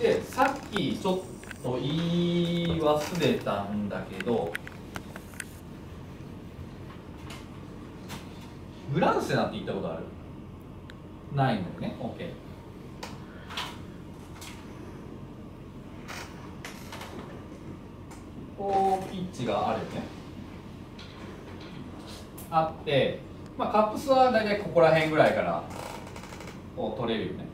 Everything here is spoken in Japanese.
でさっきちょっと言い忘れたんだけどグランセナって言ったことある？ないのよね？OK こうピッチがあるよね。あって、まあ、カップスは大体ここら辺ぐらいからこう取れるよね。